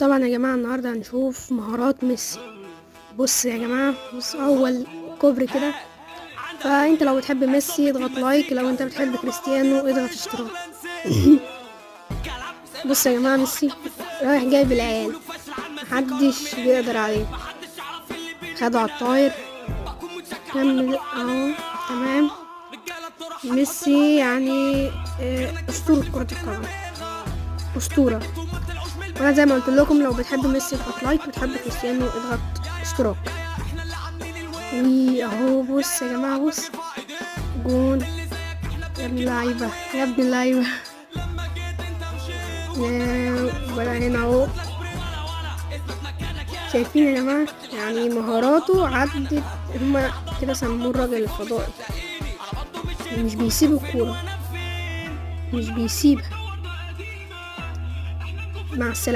طبعا يا جماعة النهاردة هنشوف مهارات ميسي. بص يا جماعة بص أول كوبري كده. فأنت لو بتحب ميسي اضغط لايك لو أنت بتحب كريستيانو اضغط اشتراك. بص يا جماعة ميسي رايح جايب العيال. محدش بيقدر عليه. خده على الطاير. كمل. أهو تمام. ميسي يعني آه، أسطورة كرة القدم. أسطورة. وأنا زي ما قلت لكم لو بتحب ميسي اضغط لايك بتحب كريستيانو اضغط اشتراك. واهو بص يا جماعة بص. جون. يا ابن اللعيبة يا ابن اللعيبة. ولا هنا أهو. شايفين يا جماعة؟ يعني مهاراته عدت هما كده سموه الراجل الفضائي. مش بيسيب الكورة. مش بيسيبها. مع السلامه